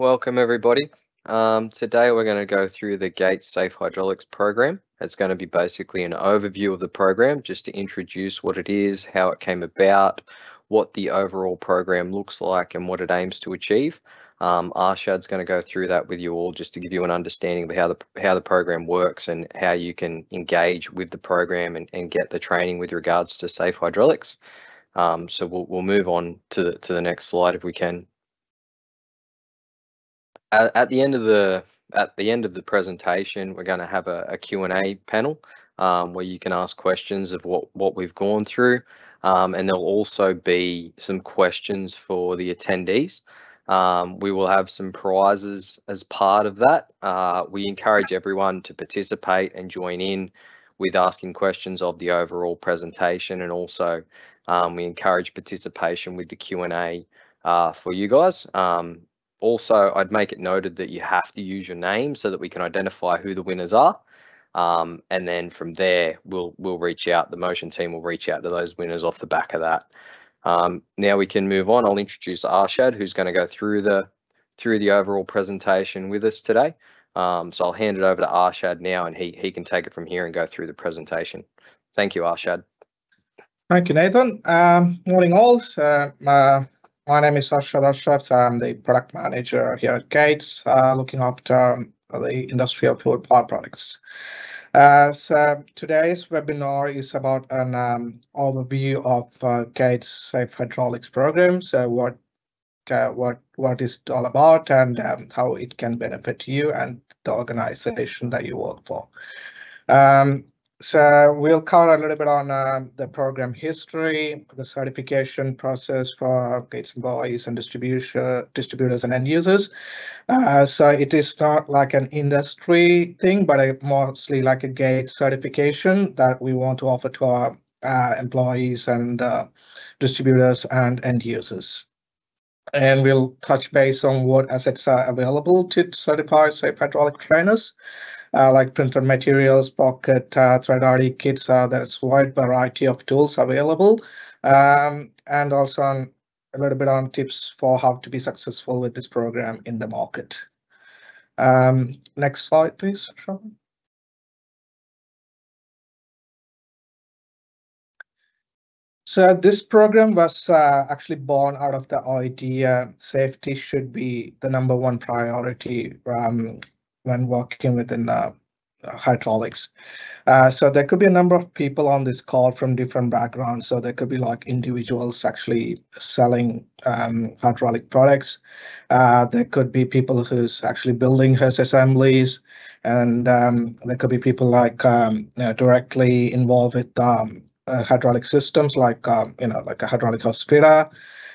Welcome everybody. Um, today we're going to go through the Gates Safe Hydraulics program. It's going to be basically an overview of the program just to introduce what it is, how it came about, what the overall program looks like and what it aims to achieve. Um, Arshad's going to go through that with you all just to give you an understanding of how the how the program works and how you can engage with the program and, and get the training with regards to safe hydraulics. Um, so we'll, we'll move on to the, to the next slide if we can at, at, the end of the at the end of the presentation, we're going to have a, a Q&A panel um, where you can ask questions of what, what we've gone through. Um, and there'll also be some questions for the attendees. Um, we will have some prizes as part of that. Uh, we encourage everyone to participate and join in with asking questions of the overall presentation and also um, we encourage participation with the Q&A uh, for you guys. Um, also, I'd make it noted that you have to use your name so that we can identify who the winners are. Um, and then from there, we'll we'll reach out. The motion team will reach out to those winners off the back of that. Um, now we can move on. I'll introduce Arshad, who's going to go through the through the overall presentation with us today. Um, so I'll hand it over to Arshad now, and he he can take it from here and go through the presentation. Thank you, Arshad. Thank you, Nathan. Um, morning all. Uh, uh, my name is Arshad Ashraf. I'm the product manager here at Gates, uh, looking after um, the industrial fluid power products. Uh, so today's webinar is about an um, overview of uh, Gates Safe Hydraulics program. So what uh, what what is it all about and um, how it can benefit you and the organization that you work for. Um, so we'll cover a little bit on uh, the program history, the certification process for Gates employees and distribution distributors and end users. Uh, so it is not like an industry thing, but a, mostly like a Gates certification that we want to offer to our uh, employees and uh, distributors and end users. And we'll touch base on what assets are available to certify, safe hydraulic trainers like printer materials, pocket, uh, thread ID kits. Uh, there's wide variety of tools available. Um, and also on, a little bit on tips for how to be successful with this program in the market. Um, next slide, please, Sean. So this program was uh, actually born out of the idea safety should be the number one priority um, when working within uh, hydraulics. Uh, so there could be a number of people on this call from different backgrounds. So there could be like individuals actually selling um, hydraulic products. Uh, there could be people who's actually building hose assemblies, and um, there could be people like um, you know, directly involved with um, uh, hydraulic systems, like um, you know, like a hydraulic hose fitter.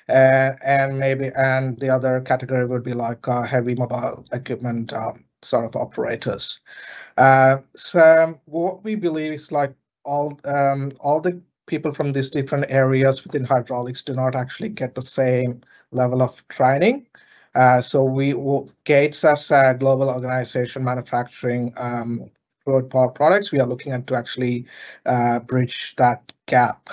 Uh, and maybe and the other category would be like uh, heavy mobile equipment um, sort of operators. Uh, so what we believe is like all um, all the people from these different areas within hydraulics do not actually get the same level of training. Uh, so we Gates as a global organization manufacturing um, road power products, we are looking at to actually uh, bridge that gap.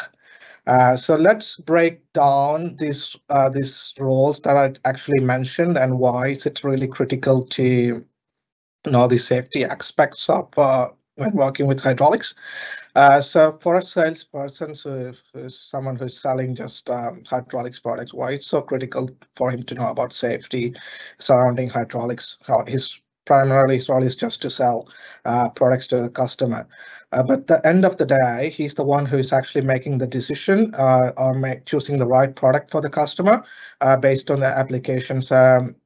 Uh, so let's break down these uh, these roles that I actually mentioned and why is it really critical to know the safety aspects of uh, when working with hydraulics. Uh, so for a salesperson, so if someone who's selling just um, hydraulics products, why it's so critical for him to know about safety surrounding hydraulics? How his primarily his role is just to sell uh, products to the customer. Uh, but the end of the day, he's the one who's actually making the decision uh, or make, choosing the right product for the customer uh, based on the applications um,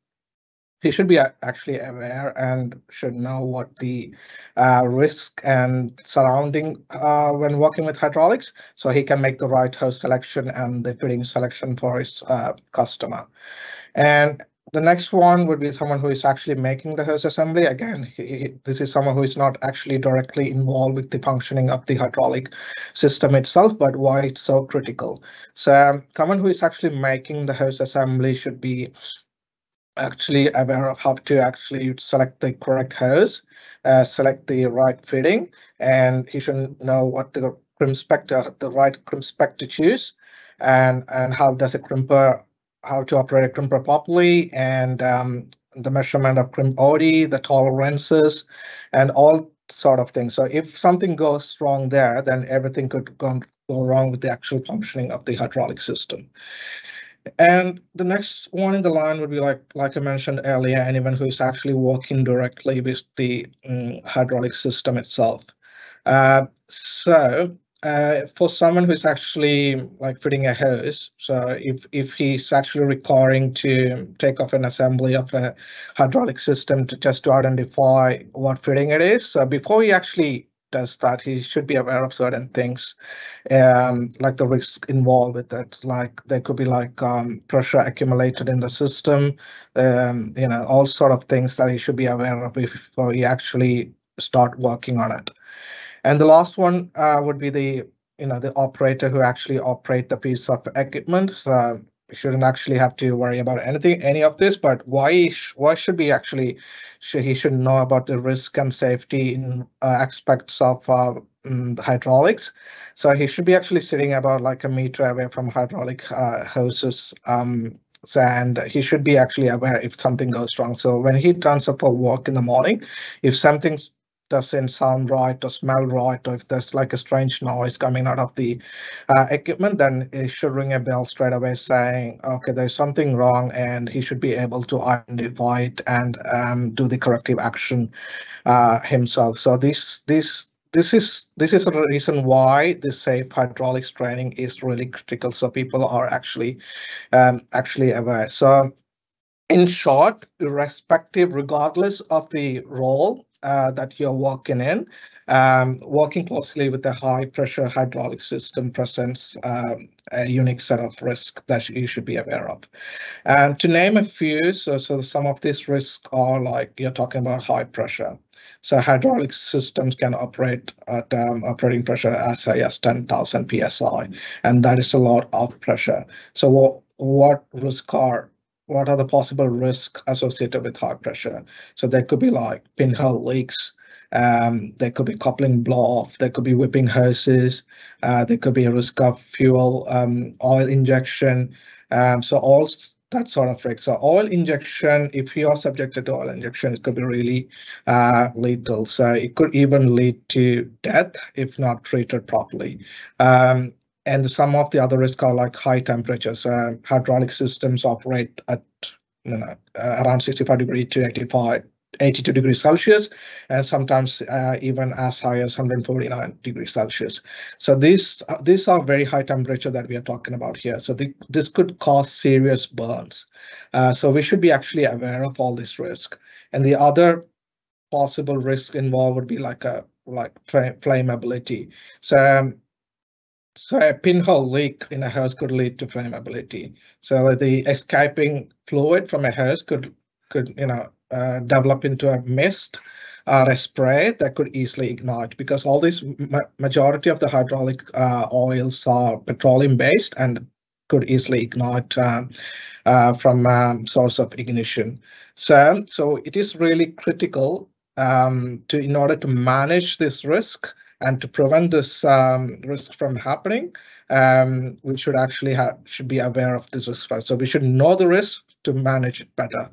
he should be actually aware and should know what the uh, risk and surrounding uh, when working with hydraulics so he can make the right hose selection and the fitting selection for his uh, customer. And the next one would be someone who is actually making the hose assembly. Again, he, this is someone who is not actually directly involved with the functioning of the hydraulic system itself, but why it's so critical. So um, someone who is actually making the hose assembly should be actually aware of how to actually select the correct hose, uh, select the right fitting, and he should know what the crimp spec, uh, the right crimp spec to choose, and and how does a crimper, how to operate a crimper properly, and um, the measurement of crimp OD, the tolerances, and all sort of things. So if something goes wrong there, then everything could go, go wrong with the actual functioning of the hydraulic system. And the next one in the line would be like, like I mentioned earlier, anyone who's actually working directly with the um, hydraulic system itself. Uh, so uh, for someone who's actually like fitting a hose, so if if he's actually requiring to take off an assembly of a hydraulic system to just to identify what fitting it is, so before he actually does that, he should be aware of certain things, um, like the risk involved with it. Like there could be like um, pressure accumulated in the system, um, you know, all sort of things that he should be aware of before he actually start working on it. And the last one uh, would be the you know the operator who actually operate the piece of equipment. So shouldn't actually have to worry about anything any of this but why why should we actually should he should know about the risk and safety in uh, aspects of uh, hydraulics? So he should be actually sitting about like a meter away from hydraulic uh, hoses um, and he should be actually aware if something goes wrong. So when he turns up for work in the morning if something's doesn't sound right or smell right, or if there's like a strange noise coming out of the uh, equipment, then it should ring a bell straight away saying, okay, there's something wrong, and he should be able to identify it and um, do the corrective action uh, himself. So this this this is this is a reason why the safe hydraulics training is really critical. So people are actually um, actually aware. So in short, irrespective, regardless of the role uh, that you're working in, um, working closely with a high pressure hydraulic system presents um, a unique set of risks that you should be aware of. And to name a few, so, so some of these risks are like you're talking about high pressure. So hydraulic systems can operate at um, operating pressure as high as 10,000 psi, and that is a lot of pressure. So what what risk are what are the possible risks associated with high pressure? So there could be like pinhole leaks, um, there could be coupling blow off, there could be whipping hoses, uh, there could be a risk of fuel, um, oil injection. Um, so all that sort of risk. So oil injection, if you are subjected to oil injection, it could be really uh, lethal. So it could even lead to death if not treated properly. Um, and some of the other risks are like high temperatures. Uh, hydraulic systems operate at you know, uh, around 65 degree to 85, 82 degrees Celsius, and sometimes uh, even as high as 149 degrees Celsius. So these uh, these are very high temperature that we are talking about here. So the, this could cause serious burns. Uh, so we should be actually aware of all this risk. And the other possible risk involved would be like a like flammability. So um, so a pinhole leak in a hose could lead to flammability. So the escaping fluid from a hose could could you know uh, develop into a mist or a spray that could easily ignite because all these ma majority of the hydraulic uh, oils are petroleum based and could easily ignite uh, uh, from um, source of ignition. So so it is really critical um, to in order to manage this risk and to prevent this um, risk from happening, um, we should actually have should be aware of this risk. So we should know the risk to manage it better.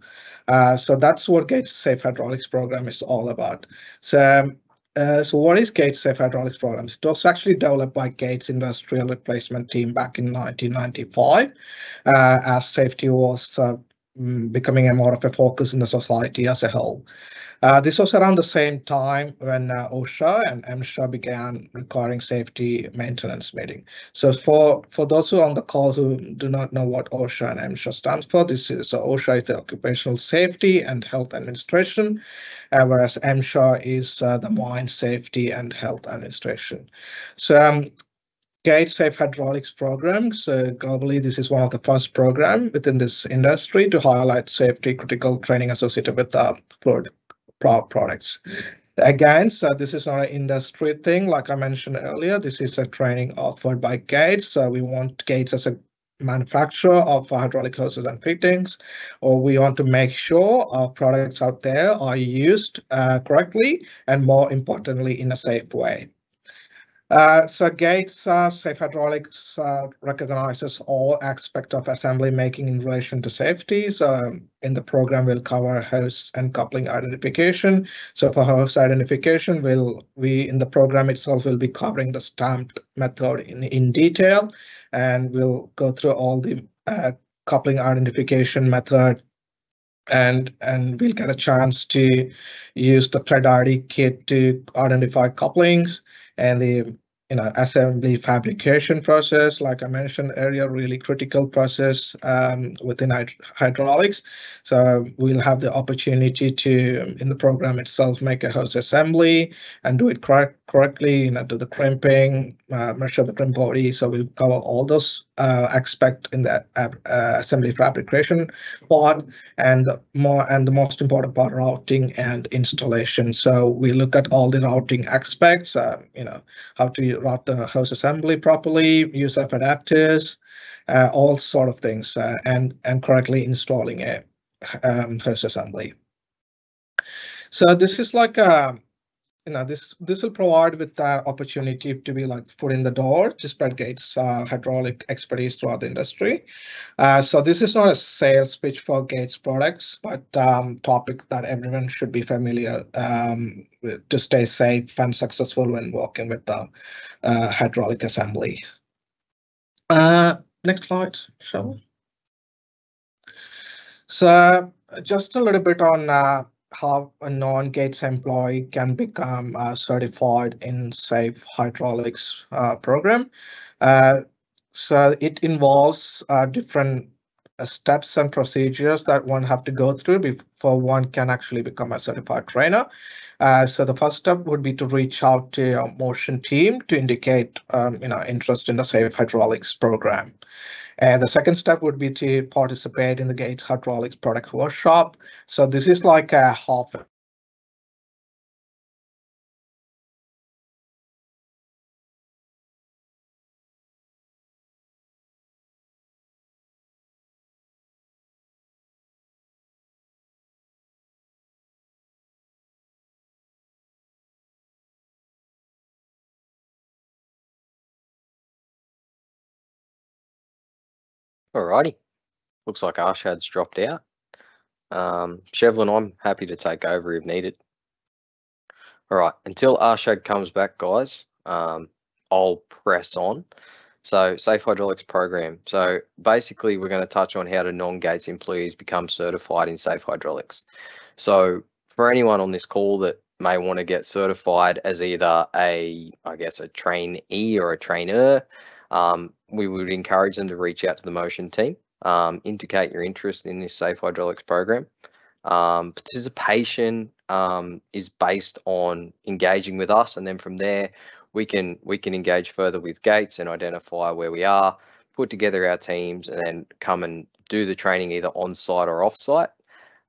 Uh, so that's what Gates Safe Hydraulics program is all about. So uh, so what is Gates Safe Hydraulics program? It was actually developed by Gates Industrial Replacement Team back in 1995 uh, as safety was uh, becoming a more of a focus in the society as a whole. Uh, this was around the same time when uh, OSHA and MSHA began requiring safety maintenance meeting. So for, for those who are on the call who do not know what OSHA and MSHA stands for, this is so OSHA is the Occupational Safety and Health Administration, uh, whereas MSHA is uh, the Mine Safety and Health Administration. So um, Gates Safe Hydraulics program. So globally, this is one of the first program within this industry to highlight safety critical training associated with uh, fluid products. Again, so this is not an industry thing. Like I mentioned earlier, this is a training offered by Gates. So we want Gates as a manufacturer of hydraulic hoses and fittings, or we want to make sure our products out there are used uh, correctly and more importantly in a safe way. Uh, so Gates uh, Safe Hydraulics uh, recognizes all aspects of assembly making in relation to safety. So in the program, we'll cover hose and coupling identification. So for hose identification, we'll we in the program itself will be covering the stamped method in, in detail, and we'll go through all the uh, coupling identification method and and we'll get a chance to use the thread ID kit to identify couplings and the you know, assembly fabrication process, like I mentioned earlier, really critical process um, within hydraulics. So we'll have the opportunity to, in the program itself, make a hose assembly and do it correct, correctly, you know, do the crimping, uh, measure the crimp body. So we'll cover all those uh, aspects in the uh, assembly fabrication part and more and the most important part, routing and installation. So we look at all the routing aspects, uh, you know, how to route the hose assembly properly, use of adapters, uh, all sort of things, uh, and and correctly installing a um, hose assembly. So this is like a you know this this will provide with the opportunity to be like put in the door to spread gates uh, hydraulic expertise throughout the industry. Uh, so this is not a sales pitch for gates products but um, topic that everyone should be familiar um, with, to stay safe and successful when working with the uh, hydraulic assembly. Uh, next slide shall we? So just a little bit on uh, how a non-Gates employee can become uh, certified in Safe Hydraulics uh, program. Uh, so it involves uh, different uh, steps and procedures that one have to go through before one can actually become a certified trainer. So the first step would be to reach out to a motion team to indicate um, you know interest in the Safe Hydraulics program. And the second step would be to participate in the Gates Hydraulics product workshop. So this is like a half Alrighty. Looks like Arshad's dropped out. Um, Shevlin, I'm happy to take over if needed. All right, until Arshad comes back, guys, um, I'll press on. So, Safe Hydraulics program. So, basically, we're going to touch on how do non-Gates employees become certified in Safe Hydraulics. So, for anyone on this call that may want to get certified as either a, I guess, a trainee or a trainer, um, we would encourage them to reach out to the motion team, um, indicate your interest in this safe hydraulics program. Um, participation um, is based on engaging with us, and then from there we can we can engage further with Gates and identify where we are, put together our teams, and then come and do the training either on site or off site.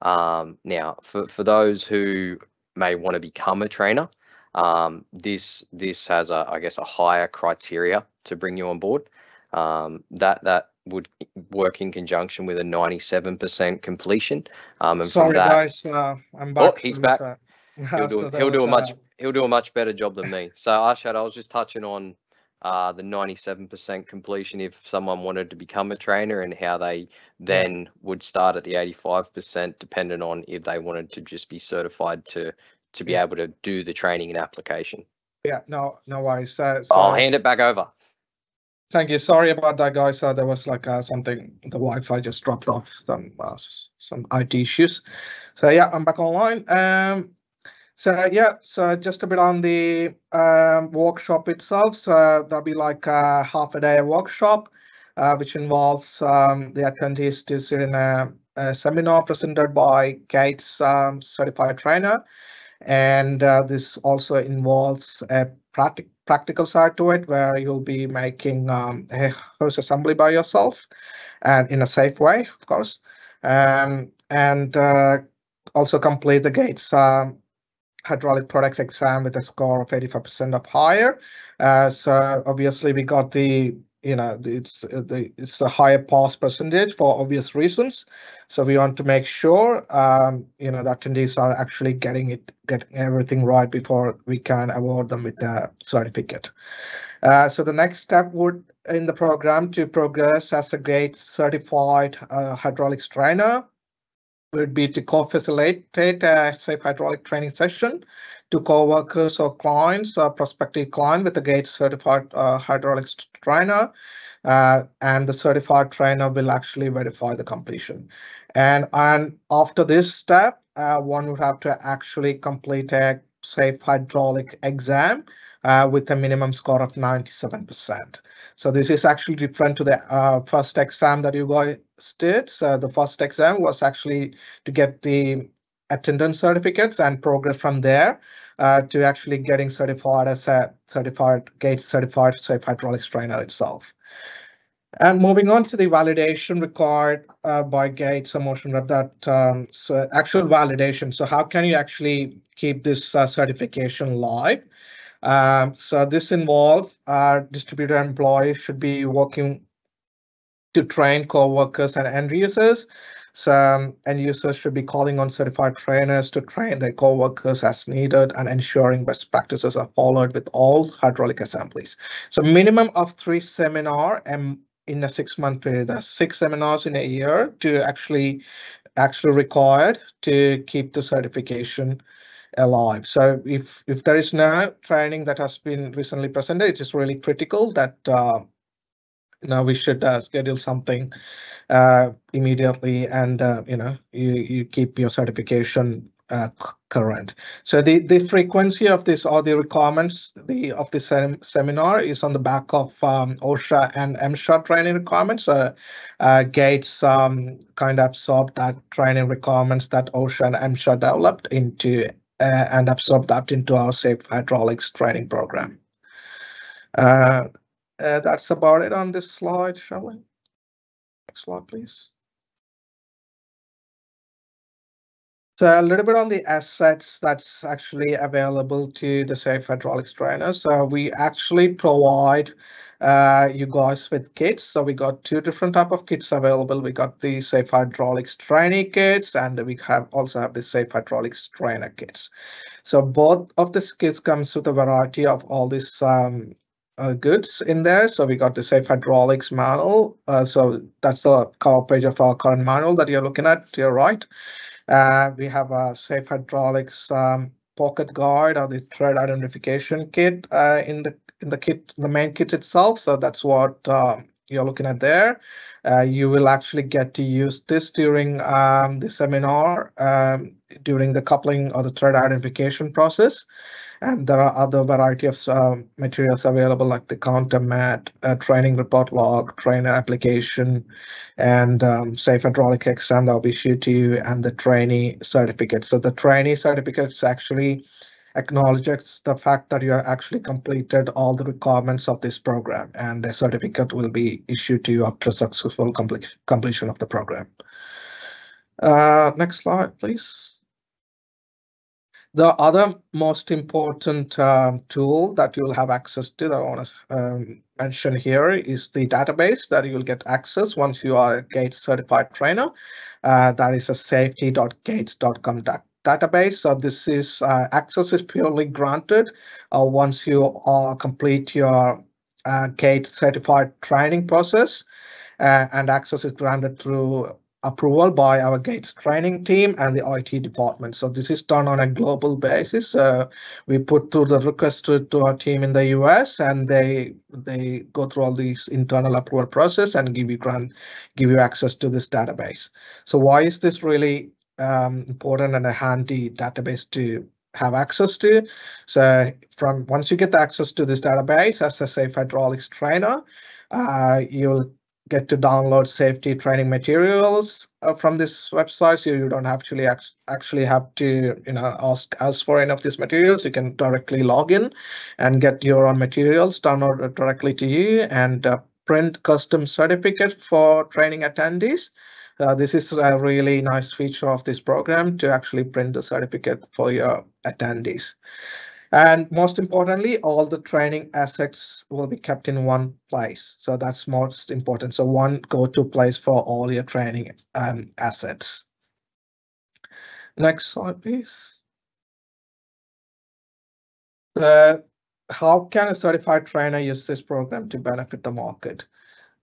Um, now, for for those who may want to become a trainer, um, this this has a I guess a higher criteria to bring you on board. Um, that that would work in conjunction with a 97% completion. Um, and Sorry, that, guys, uh, I'm back. Oh, he's back. Uh, he'll do, he'll do a much he'll do a much better job than me. So Arshad, I was just touching on uh, the 97% completion if someone wanted to become a trainer and how they then would start at the 85% dependent on if they wanted to just be certified to to be able to do the training and application. Yeah, no, no worries. So, so, I'll hand it back over. Thank you. Sorry about that, guys. Uh, there was like uh, something, the Wi-Fi just dropped off, some uh, some IT issues. So yeah, I'm back online. Um, so yeah, so just a bit on the um, workshop itself. So there'll be like a half a day workshop, uh, which involves um, the attendees to sit in a, a seminar presented by Gates um, certified trainer and uh, this also involves a practic practical side to it where you'll be making um, a hose assembly by yourself and in a safe way, of course, um, and uh, also complete the Gates um, hydraulic products exam with a score of 85% or higher. Uh, so obviously we got the you know, it's uh, the it's a higher pass percentage for obvious reasons. So we want to make sure, um, you know, the attendees are actually getting it, getting everything right before we can award them with a certificate. Uh, so the next step would in the program to progress as a GATE certified uh, hydraulics trainer would be to co-facilitate a safe hydraulic training session to co-workers or clients or prospective client with a GATE certified uh, hydraulics trainer. Uh, and the certified trainer will actually verify the completion. And, and after this step, uh, one would have to actually complete a safe hydraulic exam uh, with a minimum score of 97%. So this is actually different to the uh, first exam that you guys did. So the first exam was actually to get the attendance certificates and progress from there uh, to actually getting certified as a certified GATE certified safe hydraulics trainer itself. And moving on to the validation required uh, by Gates motion rep that um, so actual validation. So how can you actually keep this uh, certification live? Um, so this involves our distributor employees should be working to train co-workers and end users. So end users should be calling on certified trainers to train their co-workers as needed and ensuring best practices are followed with all hydraulic assemblies. So minimum of three seminar and in a six month period, that's six seminars in a year to actually actually required to keep the certification alive. So if if there is no training that has been recently presented, it is really critical that uh, now we should uh, schedule something uh, immediately and uh, you know you you keep your certification uh, current. So the the frequency of this or the requirements the of this sem seminar is on the back of um, OSHA and MSHA training requirements. Uh, Gates um, kind of absorbed that training requirements that OSHA and MSHA developed into uh, and absorb that into our safe hydraulics training program. Uh, that's about it on this slide, shall we? Next slide, please. So a little bit on the assets that's actually available to the Safe Hydraulics trainer. So we actually provide uh, you guys with kits. So we got two different type of kits available. We got the Safe Hydraulics trainee kits, and we have also have the Safe Hydraulics trainer kits. So both of the kits comes with a variety of all these um, uh, goods in there. So we got the Safe Hydraulics manual. Uh, so that's the cover page of our current manual that you're looking at to your right. Uh, we have a Safe Hydraulics um, pocket guide or the thread identification kit uh, in the in the kit, the main kit itself. So that's what uh, you're looking at there. Uh, you will actually get to use this during um, the seminar, um, during the coupling or the thread identification process. And there are other variety of uh, materials available like the counter mat, uh, training report log, trainer application, and um, safe hydraulic exam that will be issued to you and the trainee certificate. So the trainee certificate actually acknowledges the fact that you have actually completed all the requirements of this program and a certificate will be issued to you after successful completion of the program. Uh, next slide, please. The other most important um, tool that you'll have access to that I want to um, mention here is the database that you'll get access once you are a GATE certified trainer. Uh, that is a safety.gates.com database. So this is uh, access is purely granted uh, once you complete your uh, GATE certified training process uh, and access is granted through approval by our GATES training team and the IT department. So this is done on a global basis. Uh, we put through the request to, to our team in the US and they they go through all these internal approval process and give you grant give you access to this database. So why is this really um, important and a handy database to have access to. So from once you get access to this database as a safe hydraulics trainer, uh, you'll get to download safety training materials uh, from this website. So you don't actually act actually have to you know ask us for any of these materials. You can directly log in and get your own materials downloaded directly to you and uh, print custom certificate for training attendees. Uh, this is a really nice feature of this program to actually print the certificate for your attendees. And most importantly, all the training assets will be kept in one place. So that's most important. So one go-to place for all your training um, assets. Next slide, please. Uh, how can a certified trainer use this program to benefit the market?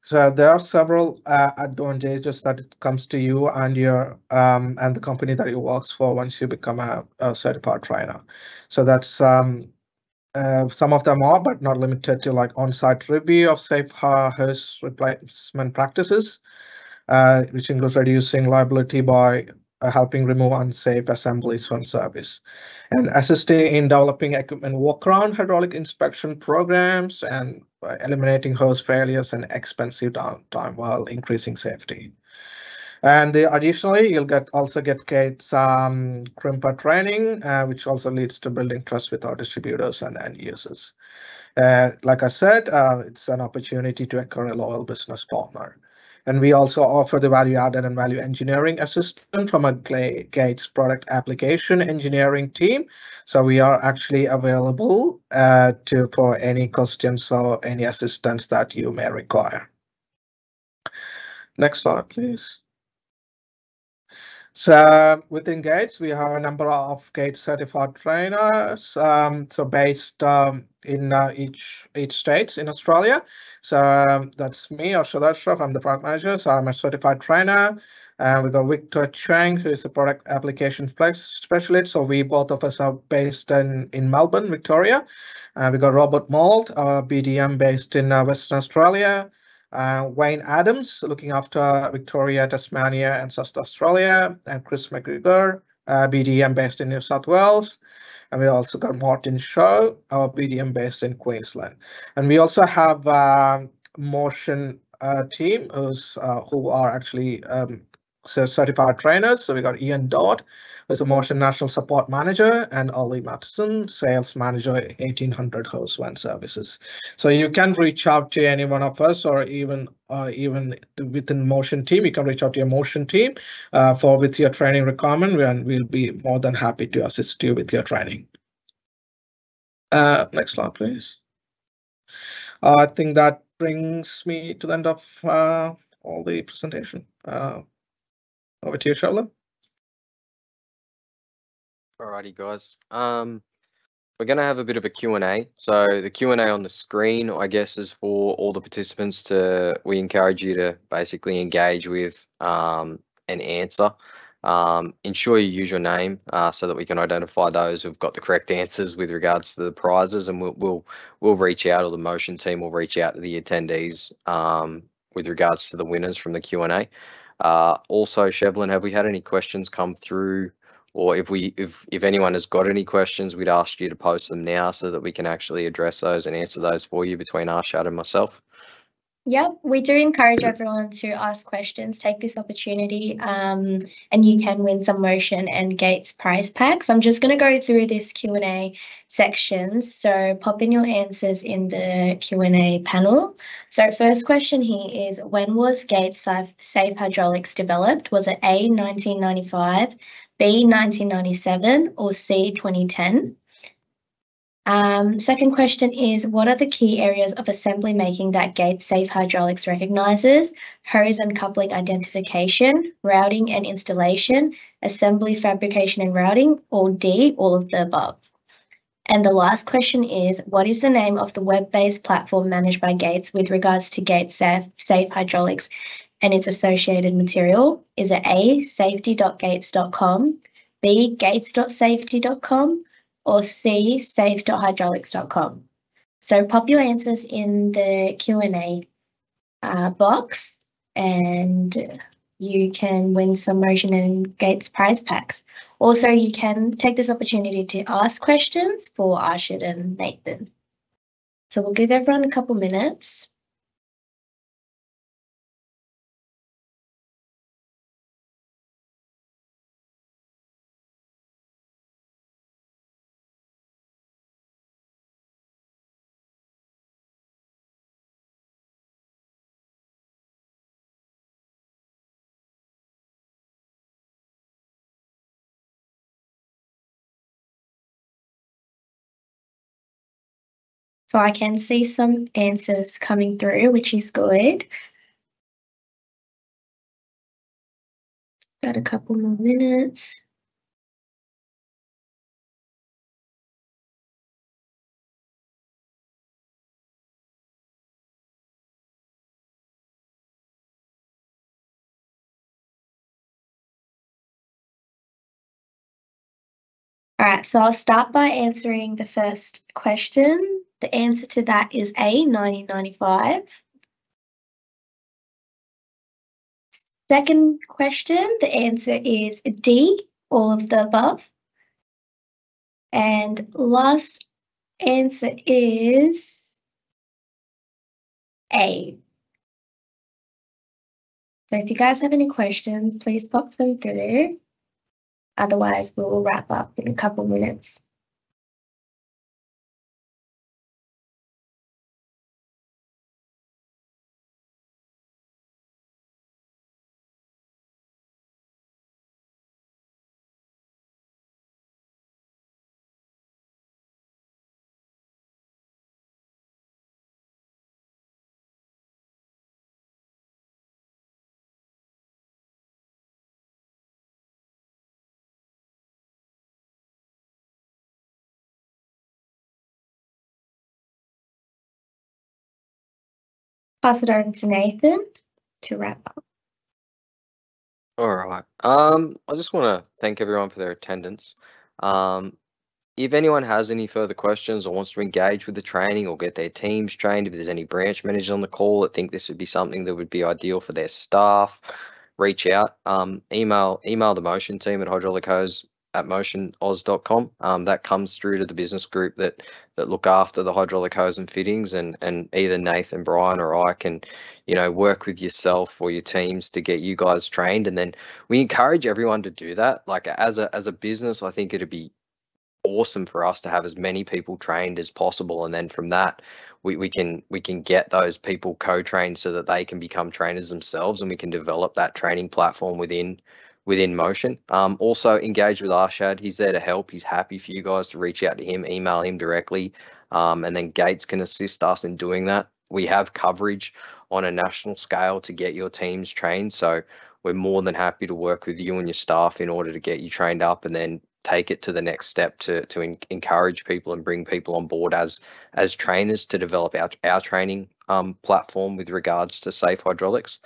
So there are several uh, advantages that it comes to you and your um, and the company that you works for once you become a, a certified trainer. So that's um, uh, some of them are, but not limited to like on-site review of safe hose replacement practices, uh, which includes reducing liability by uh, helping remove unsafe assemblies from service and assisting in developing equipment walk-around hydraulic inspection programs and eliminating hose failures and expensive downtime while increasing safety. And the, additionally, you'll get also get Gates um, crimper training, uh, which also leads to building trust with our distributors and end users. Uh, like I said, uh, it's an opportunity to acquire a loyal business partner. And we also offer the value added and value engineering assistant from a Gates product application engineering team. So we are actually available uh, to for any questions or any assistance that you may require. Next slide, please. So within Gates, we have a number of Gates certified trainers. Um, so based um, in uh, each each state in Australia. So um, that's me, Arshad Ashraf. I'm the product manager. So I'm a certified trainer. And we got Victor Chang, who is a product application specialist. So we both of us are based in, in Melbourne, Victoria. Uh, we got Robert Mould, our BDM based in uh, Western Australia. Uh, Wayne Adams, looking after Victoria, Tasmania, and South Australia. And Chris McGregor, uh, BDM based in New South Wales. And we also got Martin Shaw, our BDM based in Queensland. And we also have uh, Motion uh, team who's uh, who are actually um, certified trainers. So we got Ian Dodd, who's a Motion National Support Manager, and Ollie Matheson, Sales Manager, 1800 Hose Vent Services. So you can reach out to any one of us, or even uh, even within Motion team, you can reach out to your Motion team uh, for with your training requirement, and we'll be more than happy to assist you with your training. Uh, next slide, please. I think that brings me to the end of uh, all the presentation. Uh, over to you, Charlotte. Alrighty, guys. Um, we're going to have a bit of a Q&A. So the Q&A on the screen, I guess, is for all the participants to, we encourage you to basically engage with um, and answer. Um, ensure you use your name uh, so that we can identify those who've got the correct answers with regards to the prizes, and we'll we'll, we'll reach out, or the motion team will reach out to the attendees um, with regards to the winners from the Q and A. Uh, also, Shevlin, have we had any questions come through, or if we if if anyone has got any questions, we'd ask you to post them now so that we can actually address those and answer those for you between Arshad and myself. Yep, we do encourage everyone to ask questions, take this opportunity, um, and you can win some Motion and Gates prize packs. I'm just going to go through this Q&A section, so pop in your answers in the Q&A panel. So first question here is, when was Gates Safe Hydraulics developed? Was it A, 1995, B, 1997, or C, 2010? Um, second question is, what are the key areas of assembly making that Gates Safe Hydraulics recognises? Hose and coupling identification, routing and installation, assembly, fabrication and routing, or D, all of the above? And the last question is, what is the name of the web-based platform managed by Gates with regards to Gates Safe, Safe Hydraulics and its associated material? Is it A, safety.gates.com, B, gates.safety.com, or C, safe.hydraulics.com. So pop your answers in the Q&A uh, box and you can win some Motion and Gates prize packs. Also, you can take this opportunity to ask questions for Arshad and Nathan. So we'll give everyone a couple minutes. So I can see some answers coming through, which is good. Got a couple more minutes. All right, so I'll start by answering the first question. The answer to that is A, 1995. Second question, the answer is D, all of the above. And last answer is A. So if you guys have any questions, please pop them through. Otherwise, we will wrap up in a couple minutes. Pass it over to Nathan to wrap up. All right. Um, I just want to thank everyone for their attendance. Um, if anyone has any further questions or wants to engage with the training or get their teams trained, if there's any branch managers on the call that think this would be something that would be ideal for their staff, reach out. Um, email email the motion team at hydraulic hose at motionoz.com. Um, that comes through to the business group that that look after the hydraulic hose and fittings, and and either Nathan, Brian, or I can, you know, work with yourself or your teams to get you guys trained. And then we encourage everyone to do that. Like as a as a business, I think it'd be awesome for us to have as many people trained as possible and then from that we, we can we can get those people co-trained so that they can become trainers themselves and we can develop that training platform within within motion. Um, also engage with Arshad. He's there to help. He's happy for you guys to reach out to him, email him directly, um, and then Gates can assist us in doing that. We have coverage on a national scale to get your teams trained. So we're more than happy to work with you and your staff in order to get you trained up and then take it to the next step to to in, encourage people and bring people on board as as trainers to develop our, our training um, platform with regards to safe hydraulics.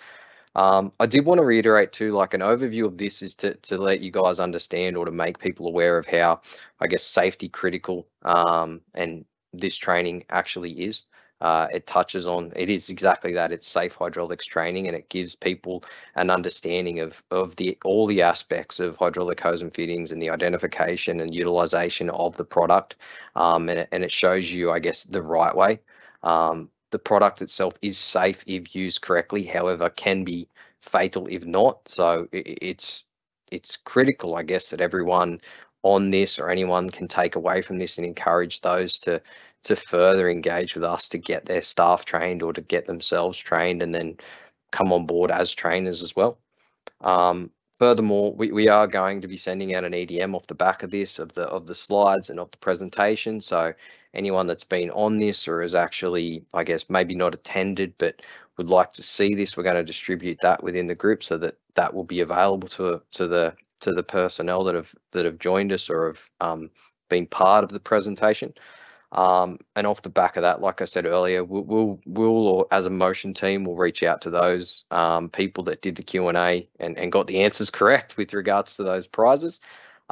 Um, I did want to reiterate too, like an overview of this is to, to let you guys understand or to make people aware of how, I guess, safety critical um, and this training actually is. Uh, it touches on it is exactly that it's safe hydraulics training and it gives people an understanding of of the all the aspects of hydraulic hose and fittings and the identification and utilization of the product um, and, it, and it shows you i guess the right way um, the product itself is safe if used correctly, however, can be fatal if not. So it's it's critical, I guess, that everyone on this or anyone can take away from this and encourage those to to further engage with us to get their staff trained or to get themselves trained and then come on board as trainers as well. Um, furthermore, we, we are going to be sending out an EDM off the back of this, of the of the slides and of the presentation. So anyone that's been on this or has actually, I guess, maybe not attended, but would like to see this, we're going to distribute that within the group so that that will be available to to the to the personnel that have that have joined us or have um, been part of the presentation. Um, and off the back of that, like I said earlier, we'll, we'll, we'll or as a motion team, we'll reach out to those um, people that did the Q and A and got the answers correct with regards to those prizes.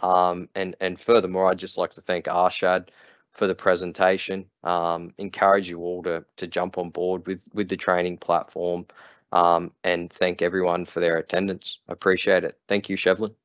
Um, and and furthermore, I'd just like to thank Arshad for the presentation. Um, encourage you all to to jump on board with with the training platform, um, and thank everyone for their attendance. Appreciate it. Thank you, Shevlin.